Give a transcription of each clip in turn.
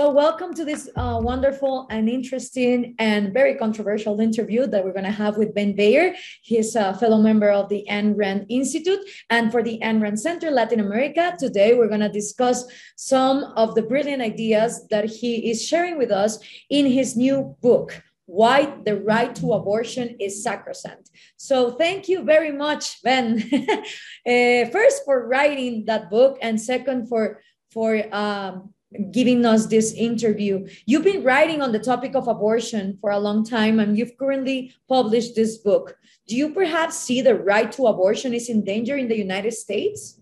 So, welcome to this uh, wonderful and interesting and very controversial interview that we're going to have with Ben Bayer. He's a fellow member of the Rand Institute and for the Rand Center Latin America. Today, we're going to discuss some of the brilliant ideas that he is sharing with us in his new book why the right to abortion is sacrosanct. So thank you very much, Ben. uh, first for writing that book, and second for for um, giving us this interview. You've been writing on the topic of abortion for a long time, and you've currently published this book. Do you perhaps see the right to abortion is in danger in the United States?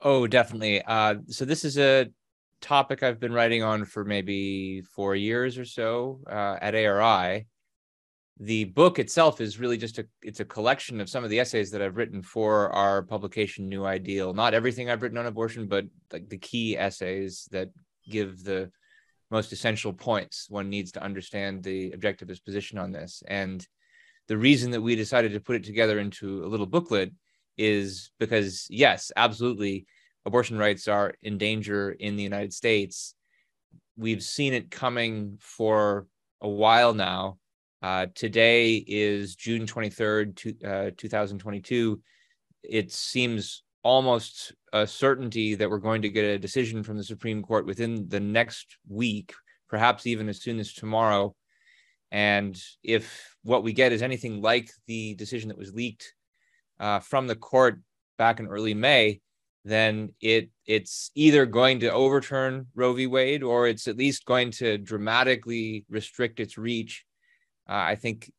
Oh, definitely. Uh, so this is a topic I've been writing on for maybe four years or so uh, at ARI. The book itself is really just a it's a collection of some of the essays that I've written for our publication New Ideal. Not everything I've written on abortion, but like the key essays that give the most essential points one needs to understand the objectivist position on this. And the reason that we decided to put it together into a little booklet is because yes, absolutely abortion rights are in danger in the United States. We've seen it coming for a while now. Uh, today is June 23rd, to, uh, 2022. It seems almost a certainty that we're going to get a decision from the Supreme Court within the next week, perhaps even as soon as tomorrow. And if what we get is anything like the decision that was leaked uh, from the court back in early May, then it it's either going to overturn Roe v. Wade or it's at least going to dramatically restrict its reach. Uh, I think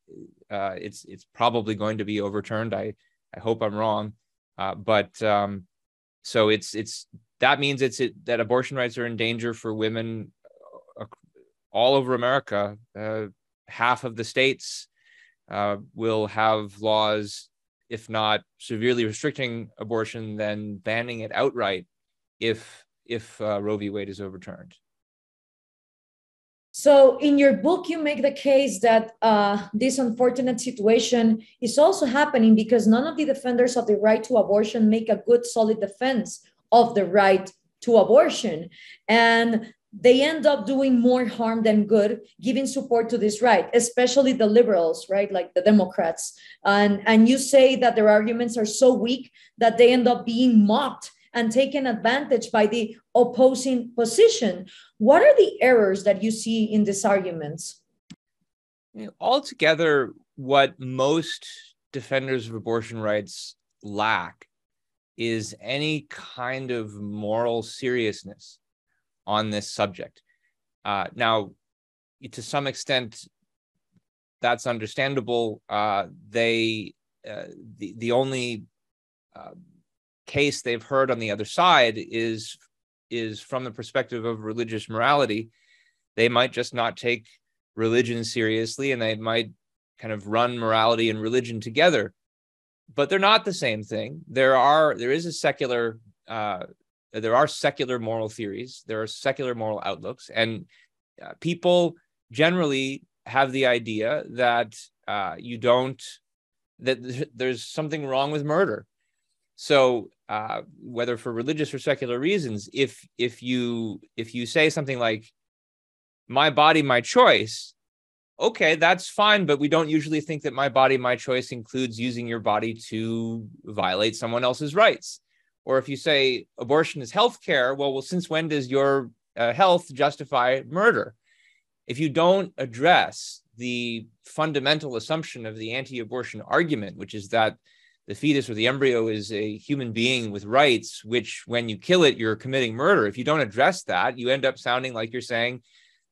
uh, it's it's probably going to be overturned. I I hope I'm wrong, uh, but um, so it's it's that means it's it, that abortion rights are in danger for women all over America. Uh, half of the states uh, will have laws if not severely restricting abortion, then banning it outright if if uh, Roe v. Wade is overturned. So, in your book, you make the case that uh, this unfortunate situation is also happening because none of the defenders of the right to abortion make a good, solid defense of the right to abortion. And they end up doing more harm than good giving support to this right especially the liberals right like the democrats and and you say that their arguments are so weak that they end up being mocked and taken advantage by the opposing position what are the errors that you see in these arguments altogether what most defenders of abortion rights lack is any kind of moral seriousness on this subject. Uh, now, to some extent, that's understandable. Uh, they uh, the the only uh, case they've heard on the other side is is from the perspective of religious morality. They might just not take religion seriously, and they might kind of run morality and religion together. But they're not the same thing. There are there is a secular uh, there are secular moral theories, there are secular moral outlooks, and uh, people generally have the idea that uh, you don't that th- there's something wrong with murder. So uh, whether for religious or secular reasons, if if you if you say something like "my body, my choice," okay, that's fine, but we don't usually think that "my body, my choice" includes using your body to violate someone else's rights. Or if you say abortion is health care, well, well, since when does your uh, health justify murder? If you don't address the fundamental assumption of the anti abortion argument, which is that the fetus or the embryo is a human being with rights, which when you kill it, you're committing murder. If you don't address that, you end up sounding like you're saying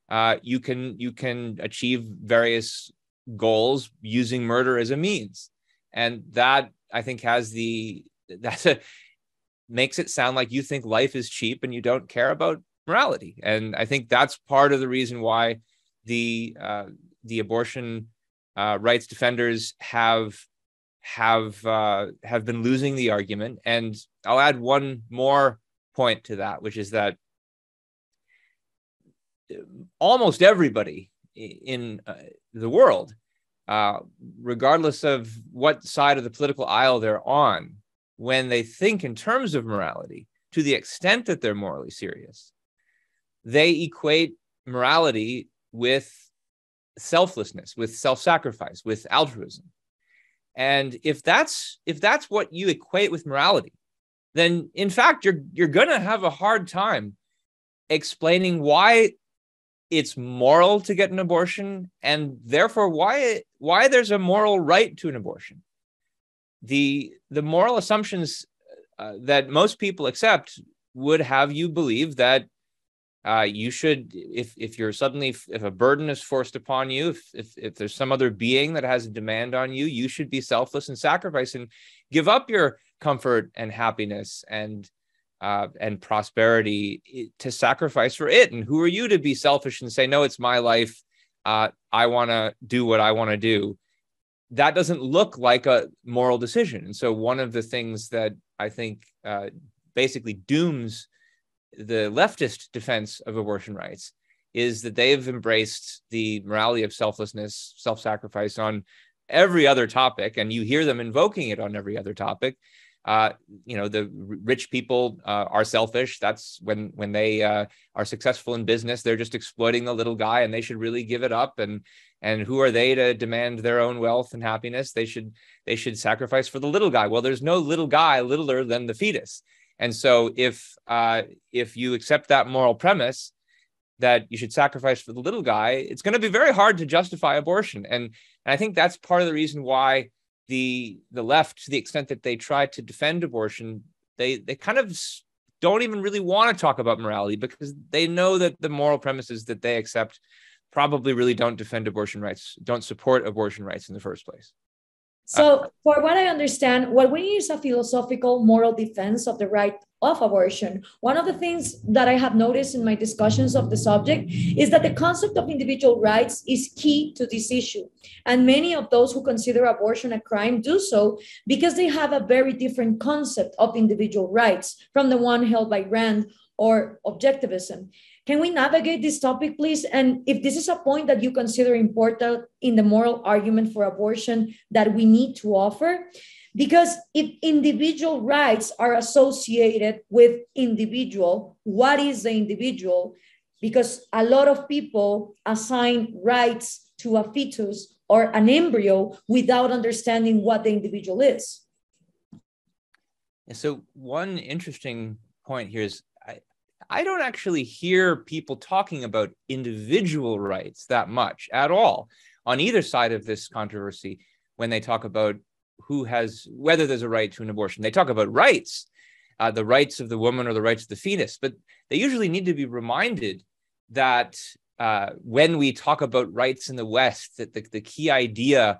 uh, you can you can achieve various goals using murder as a means, and that I think has the that's a makes it sound like you think life is cheap and you don't care about morality. And I think that's part of the reason why the uh, the abortion uh, rights defenders have have uh, have been losing the argument. And I'll add one more point to that, which is that almost everybody in uh, the world, uh, regardless of what side of the political aisle they're on, when they think in terms of morality, to the extent that they're morally serious, they equate morality with selflessness, with self-sacrifice, with altruism. And if that's if that's what you equate with morality, then in fact you're you're going to have a hard time explaining why it's moral to get an abortion and therefore why why there's a moral right to an abortion. The the moral assumptions uh, that most people accept would have you believe that uh, you should if if you're suddenly if a burden is forced upon you if, if if there's some other being that has a demand on you you should be selfless and sacrifice and give up your comfort and happiness and uh, and prosperity to sacrifice for it. And who are you to be selfish and say no it's my life. Uh, i want to do what i want to do. That doesn't look like a moral decision. And so one of the things that i think uh, basically dooms the leftist defense of abortion rights is that they've embraced the morality of selflessness, self sacrifice on every other topic, and you hear them invoking it on every other topic. Uh, you know, the rich people uh, are selfish. That's when when they uh, are successful in business, they're just exploiting the little guy, and they should really give it up. And and who are they to demand their own wealth and happiness? They should they should sacrifice for the little guy. Well, there's no little guy littler than the fetus. And so if uh, if you accept that moral premise that you should sacrifice for the little guy, it's going to be very hard to justify abortion. And, and I think that's part of the reason why the the left, to the extent that they try to defend abortion, they they kind of don't even really want to talk about morality because they know that the moral premises that they accept probably really don't defend abortion rights, don't support abortion rights in the first place. So, uh, for what I understand, what we use a philosophical moral defense of the right of abortion, one of the things that I have noticed in my discussions of the subject is that the concept of individual rights is key to this issue. And many of those who consider abortion a crime do so because they have a very different concept of individual rights from the one held by Rand or objectivism. Can we navigate this topic, please? And if this is a point that you consider important in the moral argument for abortion that we need to offer, because if individual rights are associated with individual, what is the individual? Because a lot of people assign rights to a fetus or an embryo without understanding what the individual is. So, one interesting point here is I don't actually hear people talking about individual rights that much at all on either side of this controversy when they talk about who has whether there's a right to an abortion. They talk about rights, uh, the rights of the woman or the rights of the fetus, but they usually need to be reminded that uh, when we talk about rights in the West, that the, the key idea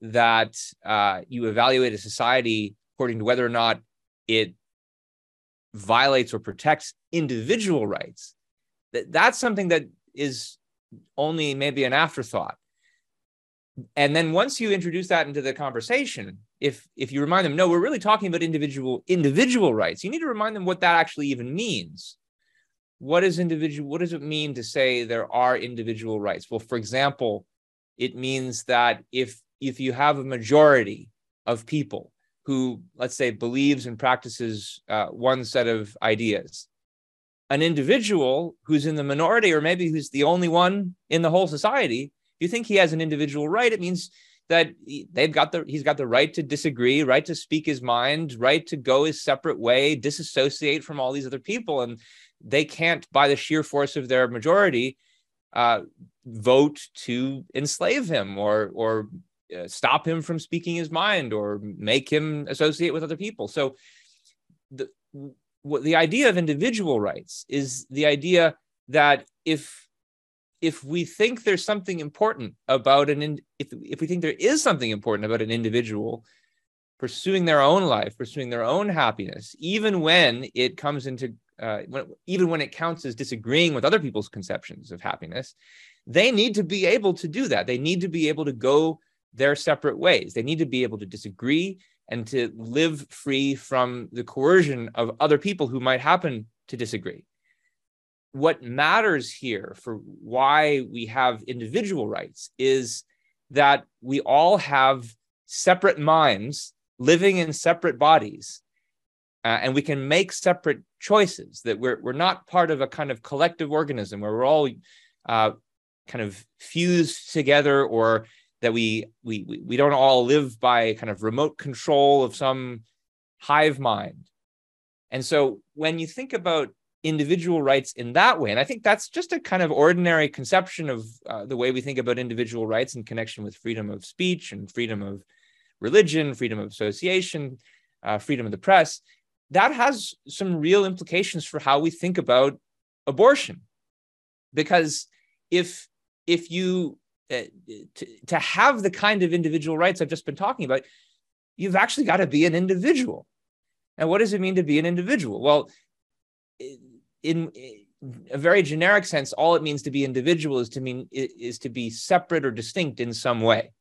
that uh, you evaluate a society according to whether or not it violates or protects individual rights, that, that's something that is only maybe an afterthought. And then once you introduce that into the conversation, if if you remind them, no, we're really talking about individual individual rights, you need to remind them what that actually even means. What is individual? What does it mean to say there are individual rights? Well, for example, it means that if if you have a majority of people who, let's say, believes and practices uh, one set of ideas. An individual who's in the minority, or maybe who's the only one in the whole society, you think he has an individual right, it means that they've got the he's got the right to disagree, right to speak his mind, right to go his separate way, disassociate from all these other people, and they can't, by the sheer force of their majority, uh, vote to enslave him or or uh, stop him from speaking his mind or make him associate with other people. So the what the idea of individual rights is the idea that if if we think there's something important about an in, if if we think there is something important about an individual pursuing their own life, pursuing their own happiness, even when it comes into uh, when, even when it counts as disagreeing with other people's conceptions of happiness, they need to be able to do that. They need to be able to go their separate ways. They need to be able to disagree and to live free from the coercion of other people who might happen to disagree. What matters here for why we have individual rights is that we all have separate minds living in separate bodies uh, and we can make separate choices that we're, we're not part of a kind of collective organism where we're all uh, kind of fused together or that we, we we don't all live by kind of remote control of some hive mind. And so when you think about individual rights in that way and i think that's just a kind of ordinary conception of uh, the way we think about individual rights in connection with freedom of speech and freedom of religion freedom of association uh, freedom of the press that has some real implications for how we think about abortion. Because if if you uh, to, to have the kind of individual rights i've just been talking about you've actually got to be an individual. And what does it mean to be an individual? Well in, a very generic sense all it means to be individual is to mean is to be separate or distinct in some way.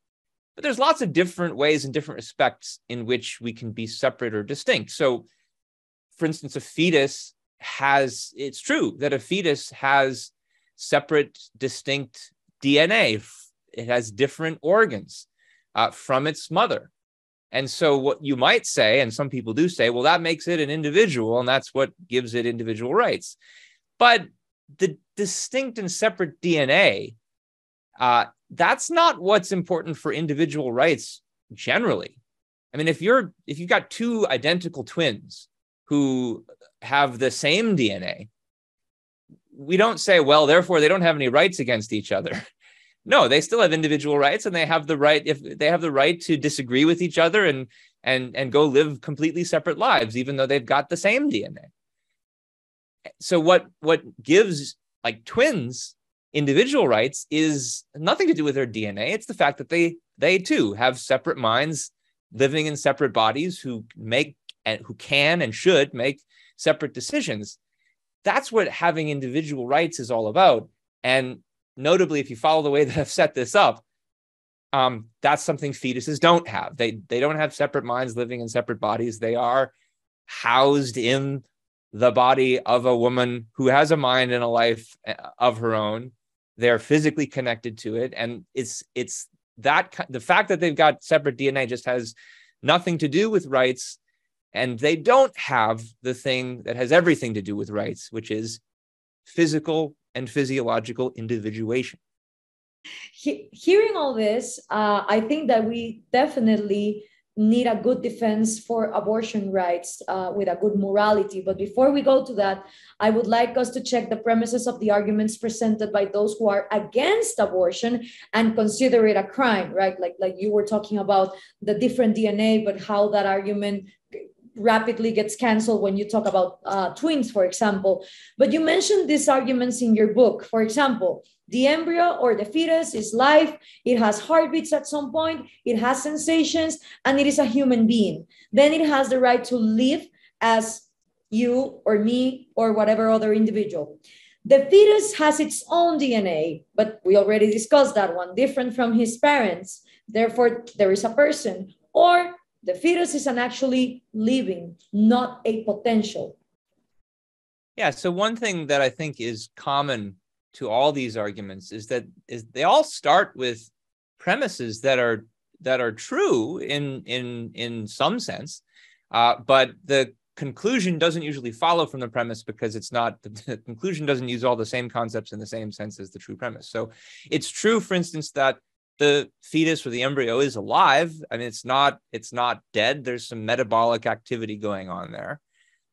But there's lots of different ways and different respects in which we can be separate or distinct. So for instance, a fetus has, it's true that a fetus has separate, distinct DNA. It has different organs uh, from its mother. And so, what you might say, and some people do say, well, that makes it an individual, and that's what gives it individual rights. But the distinct and separate DNA, uh, that's not what's important for individual rights generally. I mean, if you're if you've got two identical twins who have the same DNA, we don't say, well, therefore they don't have any rights against each other. no, they still have individual rights and they have the right if they have the right to disagree with each other and and and go live completely separate lives even though they've got the same DNA. So what what gives like twins individual rights is nothing to do with their DNA. It's the fact that they they too have separate minds living in separate bodies who make and who can and should make separate decisions. That's what having individual rights is all about. And notably, if you follow the way that I've set this up, um, that's something fetuses don't have. They they don't have separate minds living in separate bodies. They are housed in the body of a woman who has a mind and a life uh, of her own. They're physically connected to it, and it's it's that the fact that they've got separate DNA just has nothing to do with rights and they don't have the thing that has everything to do with rights, which is physical and physiological individuation. He, hearing all this, uh, I think that we definitely need a good defense for abortion rights uh, with a good morality. But before we go to that, I would like us to check the premises of the arguments presented by those who are against abortion and consider it a crime, right? Like, like you were talking about the different DNA, but how that argument rapidly gets canceled when you talk about uh, twins, for example. But you mentioned these arguments in your book. For example, the embryo or the fetus is life, it has heartbeats at some point, it has sensations, and it is a human being. Then it has the right to live as you or me or whatever other individual. The fetus has its own DNA, but we already discussed that one, different from his parents. Therefore, there is a person. Or the fetus is an actually living, not a potential. Yeah. So one thing that I think is common to all these arguments is that is they all start with premises that are that are true in in in some sense, uh, but the conclusion doesn't usually follow from the premise because it's not the conclusion doesn't use all the same concepts in the same sense as the true premise. So it's true, for instance, that the fetus or the embryo is alive. I mean, it's not it's not dead. There's some metabolic activity going on there,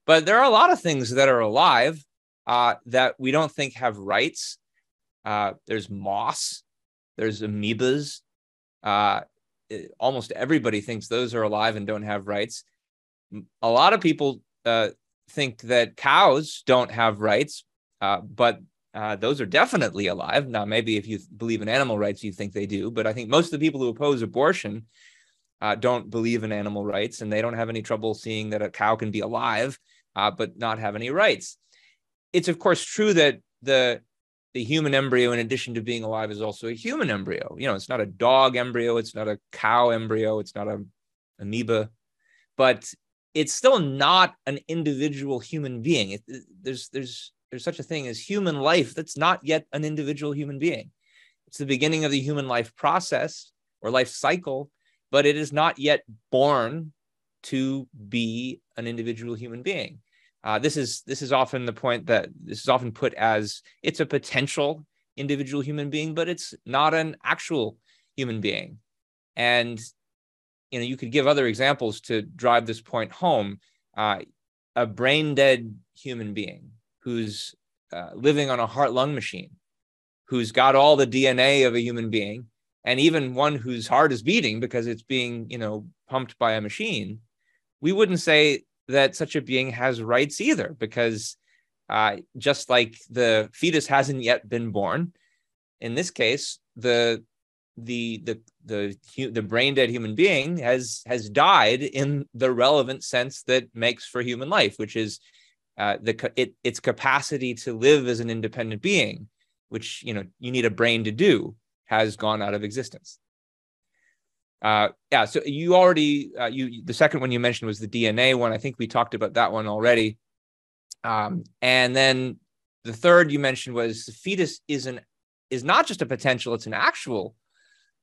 but there are a lot of things that are alive uh, that we don't think have rights. Uh, there's moss. There's amoebas. Uh, it, almost everybody thinks those are alive and don't have rights. A lot of people uh, think that cows don't have rights, uh, but uh, those are definitely alive. Now, maybe if you believe in animal rights, you think they do, but I think most of the people who oppose abortion uh, don't believe in animal rights and they don't have any trouble seeing that a cow can be alive uh, but not have any rights. It's, of course, true that the the human embryo, in addition to being alive, is also a human embryo. You know, it's not a dog embryo, it's not a cow embryo, it's not a amoeba, but it's still not an individual human being. It, there's there's there's such a thing as human life that's not yet an individual human being. It's the beginning of the human life process or life cycle, but it is not yet born to be an individual human being. Uh, this is this is often the point that this is often put as it's a potential individual human being, but it's not an actual human being. And you know, you could give other examples to drive this point home. Uh, a brain dead human being who's uh, living on a heart lung machine, who's got all the DNA of a human being, and even one whose heart is beating because it's being, you know, pumped by a machine, we wouldn't say that such a being has rights either, because uh, just like the fetus hasn't yet been born, in this case, the the the the the brain dead human being has has died in the relevant sense that makes for human life, which is uh, the it, its capacity to live as an independent being, which you know you need a brain to do, has gone out of existence. Uh, yeah, so you already uh, you the second one you mentioned was the DNA one. I think we talked about that one already. Um, and then the third you mentioned was the fetus is an is not just a potential; it's an actual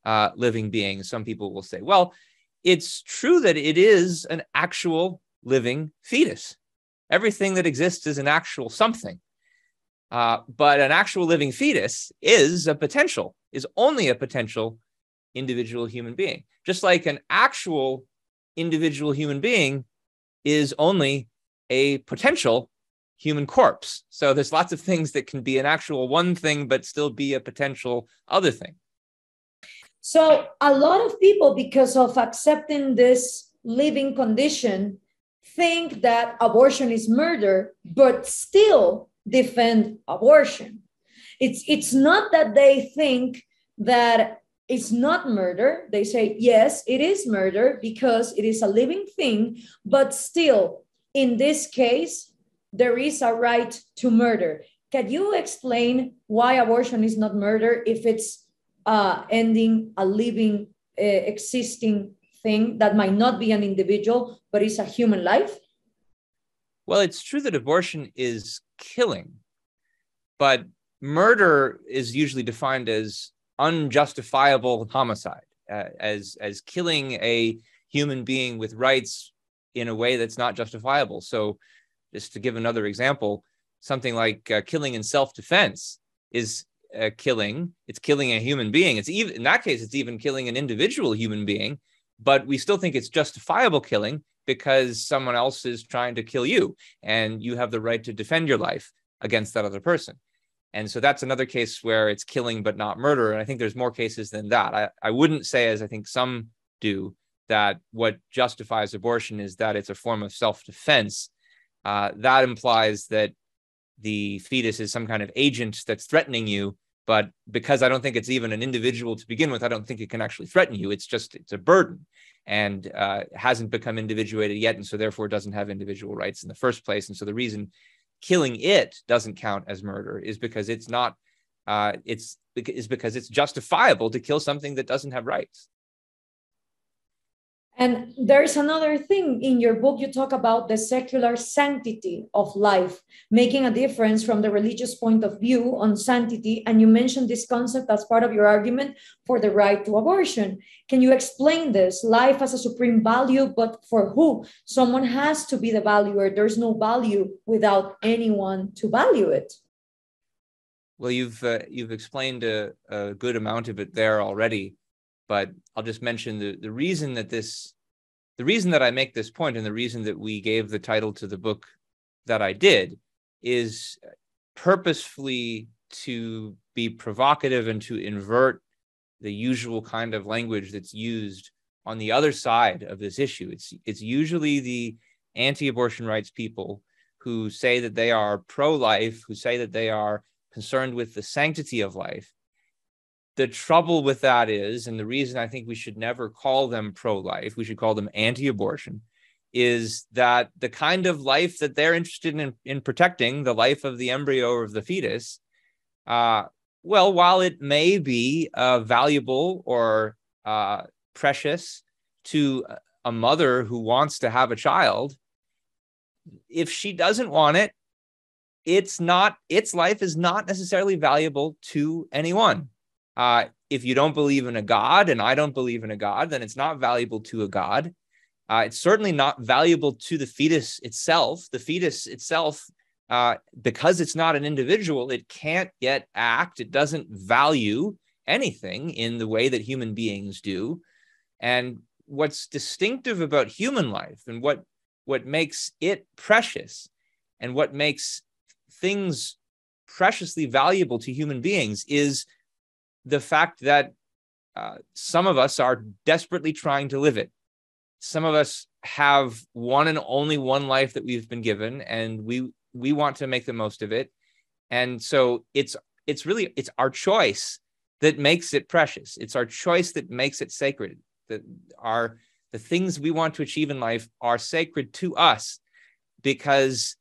uh, living being. Some people will say, well, it's true that it is an actual living fetus. Everything that exists is an actual something. Uh, but an actual living fetus is a potential, is only a potential individual human being. Just like an actual individual human being is only a potential human corpse. So there's lots of things that can be an actual one thing, but still be a potential other thing. So a lot of people, because of accepting this living condition, think that abortion is murder, but still defend abortion. It's it's not that they think that it's not murder. They say yes, it is murder because it is a living thing, but still, in this case, there is a right to murder. Can you explain why abortion is not murder if it's uh, ending a living, uh, existing thing that might not be an individual, but is a human life? Well, it's true that abortion is killing, but murder is usually defined as unjustifiable homicide, uh, as as killing a human being with rights in a way that's not justifiable. So, just to give another example, something like uh, killing in self-defense is killing. It's killing a human being. It's even in that case, it's even killing an individual human being. But we still think it's justifiable killing because someone else is trying to kill you, and you have the right to defend your life against that other person. And so that's another case where it's killing but not murder. And I think there's more cases than that. I, I wouldn't say, as I think some do, that what justifies abortion is that it's a form of self defense. Uh, that implies that the fetus is some kind of agent that's threatening you but because i don't think it's even an individual to begin with i don't think it can actually threaten you. It's just it's a burden and uh, hasn't become individuated yet. And so therefore doesn't have individual rights in the first place. And so the reason killing it doesn't count as murder is because it's not uh, it's is because it's justifiable to kill something that doesn't have rights and there's another thing in your book, you talk about the secular sanctity of life, making a difference from the religious point of view on sanctity. And you mentioned this concept as part of your argument for the right to abortion. Can you explain this? Life as a supreme value, but for who? Someone has to be the valuer. There's no value without anyone to value it. Well, you've uh, you've explained a, a good amount of it there already but I'll just mention the, the reason that this, the reason that I make this point and the reason that we gave the title to the book that I did is purposefully to be provocative and to invert the usual kind of language that's used on the other side of this issue. It's it's usually the anti-abortion rights people who say that they are pro-life, who say that they are concerned with the sanctity of life, the trouble with that is, and the reason I think we should never call them pro life, we should call them anti abortion, is that the kind of life that they're interested in, in protecting, the life of the embryo or of the fetus, uh, well, while it may be uh, valuable or uh, precious to a mother who wants to have a child, if she doesn't want it, it's not, its life is not necessarily valuable to anyone uh, if you don't believe in a God and I don't believe in a God, then it's not valuable to a God. Uh, it's certainly not valuable to the fetus itself. The fetus itself, uh, because it's not an individual, it can't yet act. It doesn't value anything in the way that human beings do. And what's distinctive about human life and what what makes it precious and what makes things preciously valuable to human beings is the fact that uh, some of us are desperately trying to live it. Some of us have one and only one life that we've been given, and we we want to make the most of it. And so it's it's really it's our choice that makes it precious. It's our choice that makes it sacred. That our the things we want to achieve in life are sacred to us because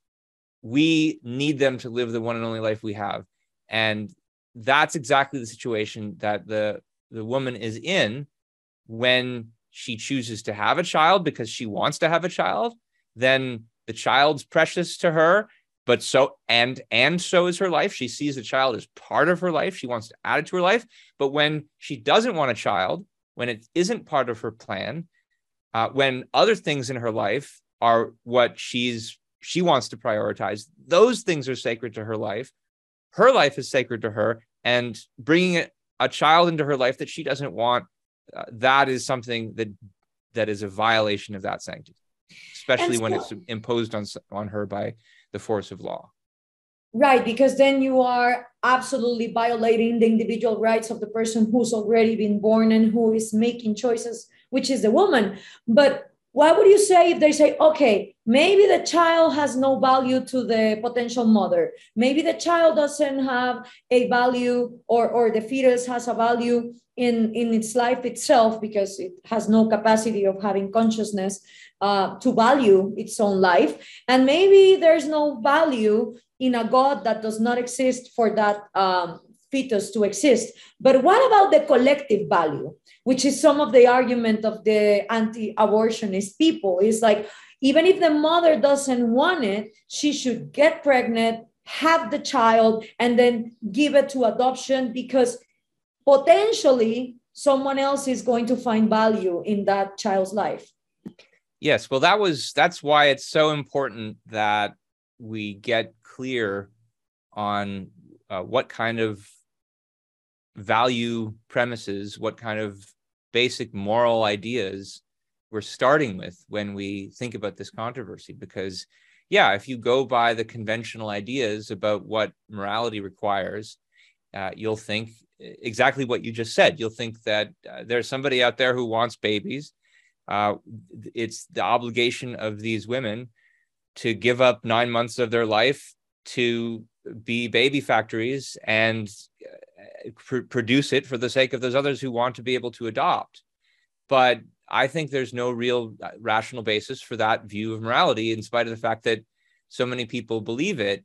we need them to live the one and only life we have. And that's exactly the situation that the the woman is in when she chooses to have a child because she wants to have a child then the child's precious to her but so and and so is her life. She sees the child as part of her life. She wants to add it to her life. But when she doesn't want a child when it isn't part of her plan uh, when other things in her life are what she's she wants to prioritize those things are sacred to her life her life is sacred to her and bringing a child into her life that she doesn't want uh, that is something that that is a violation of that sanctity especially so, when it's imposed on on her by the force of law. Right, because then you are absolutely violating the individual rights of the person who's already been born and who is making choices, which is the woman. But what would you say if they say, okay, maybe the child has no value to the potential mother? Maybe the child doesn't have a value or, or the fetus has a value in, in its life itself because it has no capacity of having consciousness uh, to value its own life. And maybe there's no value in a God that does not exist for that um, fetus to exist. But what about the collective value, which is some of the argument of the anti abortionist people? Is like, even if the mother doesn't want it, she should get pregnant, have the child, and then give it to adoption because potentially someone else is going to find value in that child's life. Yes, well, that was that's why it's so important that we get clear on uh, what kind of value premises, what kind of basic moral ideas we're starting with when we think about this controversy. Because, yeah, if you go by the conventional ideas about what morality requires, uh, you'll think exactly what you just said. You'll think that uh, there's somebody out there who wants babies uh, it's the obligation of these women to give up nine months of their life to be baby factories and pr- produce it for the sake of those others who want to be able to adopt. But I think there's no real uh, rational basis for that view of morality, in spite of the fact that so many people believe it.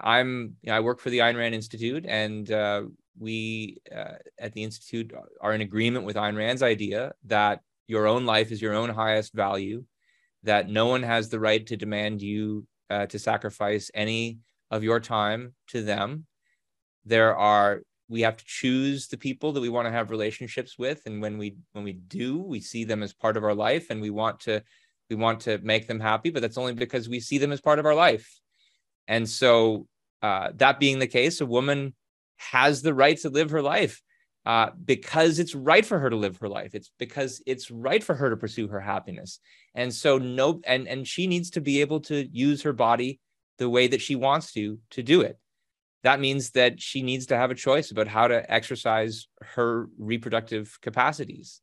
I'm you know, I work for the Ayn Rand Institute, and uh, we uh, at the institute are in agreement with Ayn Rand's idea that your own life is your own highest value, that no one has the right to demand you uh, to sacrifice any of your time to them. There are we have to choose the people that we want to have relationships with and when we when we do we see them as part of our life and we want to we want to make them happy but that's only because we see them as part of our life and so uh, that being the case a woman has the right to live her life uh, because it's right for her to live her life. It's because it's right for her to pursue her happiness. And so no, and and she needs to be able to use her body the way that she wants to to do it. That means that she needs to have a choice about how to exercise her reproductive capacities.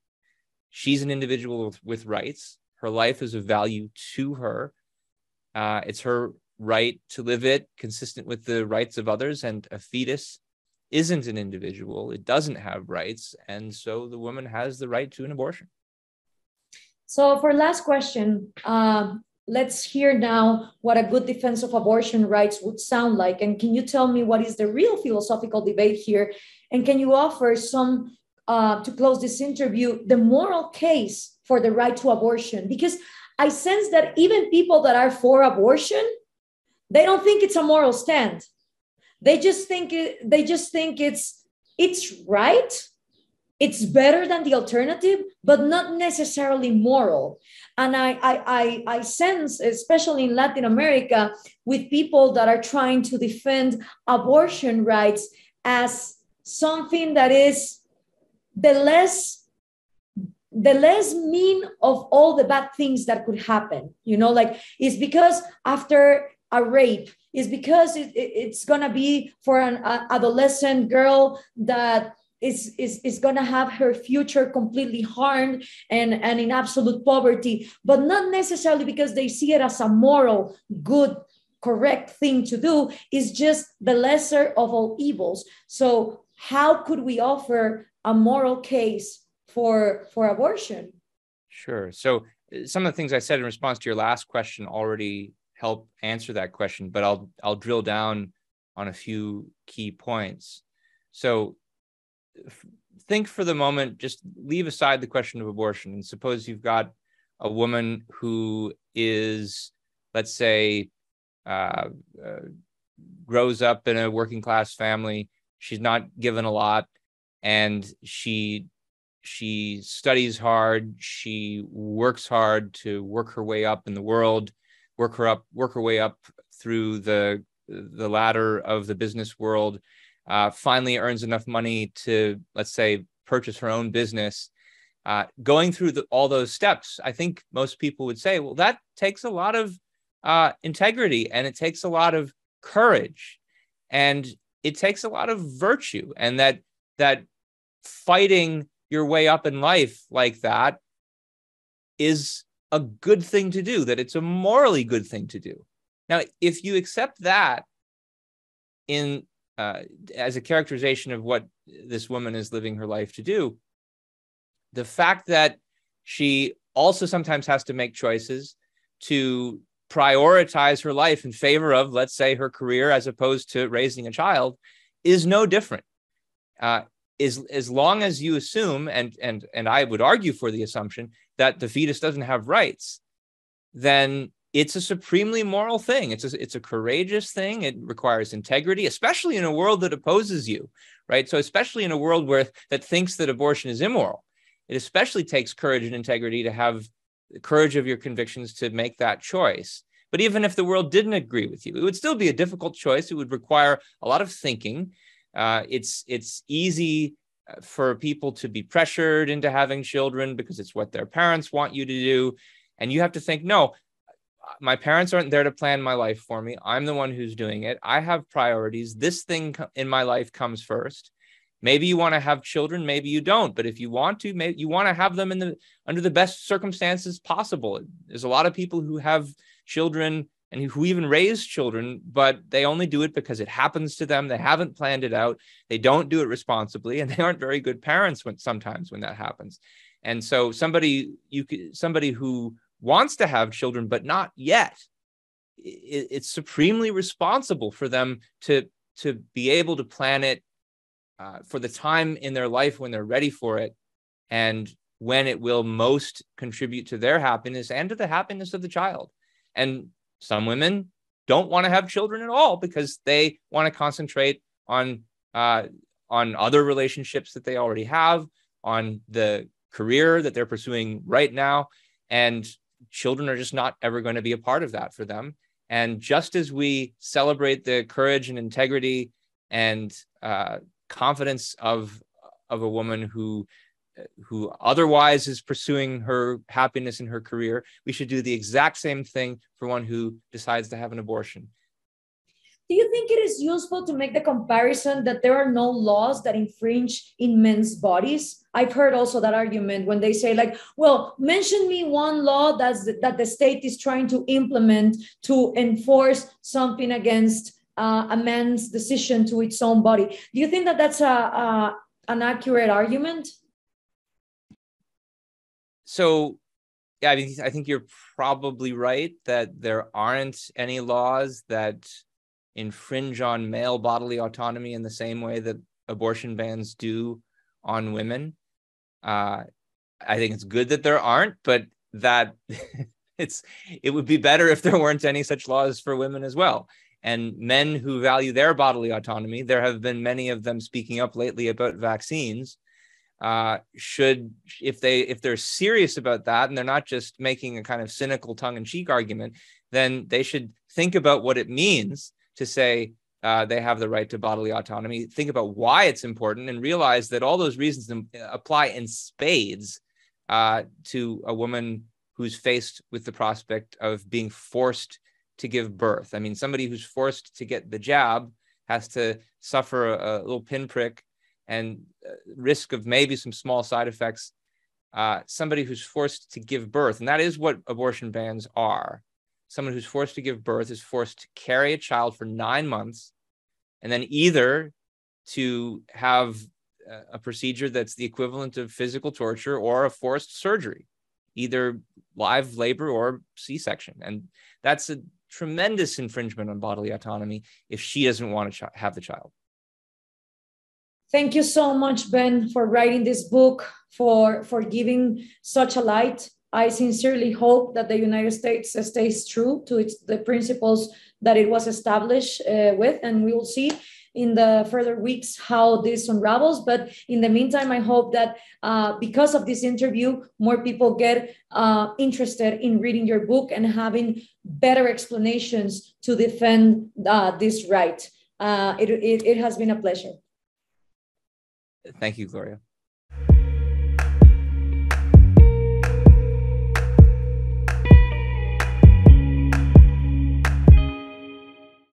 She's an individual with, with rights. Her life is of value to her. Uh, it's her right to live it consistent with the rights of others, and a fetus isn't an individual, it doesn't have rights, and so the woman has the right to an abortion. So, for last question, uh, let's hear now what a good defense of abortion rights would sound like. And can you tell me what is the real philosophical debate here? And can you offer some, uh, to close this interview, the moral case for the right to abortion? Because I sense that even people that are for abortion, they don't think it's a moral stand they just think it, they just think it's it's right it's better than the alternative, but not necessarily moral. And I, I, I, I, sense, especially in Latin America, with people that are trying to defend abortion rights as something that is the less the less mean of all the bad things that could happen. You know like it's because after a rape is because it, it, it's gonna be for an adolescent girl that is, is, is going to have her future completely harmed and, and in absolute poverty, but not necessarily because they see it as a moral, good, correct thing to do. is just the lesser of all evils. So, how could we offer a moral case for, for abortion? Sure. So, uh, some of the things I said in response to your last question already help answer that question, but I'll I'll drill down on a few key points. So think for the moment, just leave aside the question of abortion and suppose you've got a woman who is, let's say, uh, uh, grows up in a working class family. She's not given a lot, and she she studies hard. She works hard to work her way up in the world, work her up, work her way up through the the ladder of the business world uh, finally earns enough money to, let's say, purchase her own business. Uh, going through the, all those steps, I think most people would say, well, that takes a lot of uh, integrity and it takes a lot of courage and it takes a lot of virtue, and that that fighting your way up in life like that is a good thing to do. That it's a morally good thing to do. Now, if you accept that in uh, as a characterization of what this woman is living her life to do, the fact that she also sometimes has to make choices to prioritize her life in favor of, let's say, her career as opposed to raising a child is no different. Uh, as, as long as you assume, and, and, and I would argue for the assumption that the fetus doesn't have rights, then it's a supremely moral thing. It's a, it's a courageous thing. It requires integrity, especially in a world that opposes you, right? So, especially in a world where that thinks that abortion is immoral, it especially takes courage and integrity to have the courage of your convictions to make that choice. But even if the world didn't agree with you, it would still be a difficult choice. It would require a lot of thinking. Uh, it's it's easy uh, for people to be pressured into having children because it's what their parents want you to do and you have to think no my parents aren't there to plan my life for me. I'm the one who's doing it. I have priorities. This thing in my life comes first. Maybe you want to have children, maybe you don't. But if you want to, maybe you want to have them in the under the best circumstances possible. There's a lot of people who have children and who even raise children, but they only do it because it happens to them. They haven't planned it out. They don't do it responsibly, and they aren't very good parents when sometimes when that happens. And so somebody you somebody who wants to have children, but not yet. It's supremely responsible for them to, to be able to plan it uh, for the time in their life when they're ready for it and when it will most contribute to their happiness and to the happiness of the child. And some women don't want to have children at all because they want to concentrate on uh, on other relationships that they already have, on the career that they're pursuing right now, and children are just not ever going to be a part of that for them. And just as we celebrate the courage and integrity and uh, confidence of of a woman who who otherwise is pursuing her happiness in her career, we should do the exact same thing for one who decides to have an abortion do you think it is useful to make the comparison that there are no laws that infringe in men's bodies? I've heard also that argument when they say like well mention me one law that's that the state is trying to implement to enforce something against uh, a man's decision to its own body. Do you think that that's a, a an accurate argument? So yeah i mean i think you're probably right that there aren't any laws that infringe on male bodily autonomy in the same way that abortion bans do on women. Uh, I think it's good that there aren't, but that it's it would be better if there weren't any such laws for women as well. And men who value their bodily autonomy, there have been many of them speaking up lately about vaccines. uh, should if they if they're serious about that and they're not just making a kind of cynical tongue-in-cheek argument then they should think about what it means to say uh, they have the right to bodily autonomy. Think about why it's important and realize that all those reasons apply in spades uh, to a woman who's faced with the prospect of being forced to give birth. I mean somebody who's forced to get the jab has to suffer a, a little pinprick and uh, risk of maybe some small side effects, uh, somebody who's forced to give birth, and that is what abortion bans are. Someone who's forced to give birth is forced to carry a child for nine months and then either to have a procedure that's the equivalent of physical torture or a forced surgery, either live labor or C section. And that's a tremendous infringement on bodily autonomy if she doesn't want to ch- have the child. Thank you so much, Ben, for writing this book, for, for giving such a light. I sincerely hope that the United States stays true to its, the principles that it was established uh, with, and we will see in the further weeks how this unravels. But in the meantime, I hope that uh, because of this interview, more people get uh, interested in reading your book and having better explanations to defend uh, this right. Uh, it, it, it has been a pleasure. Thank you, Gloria.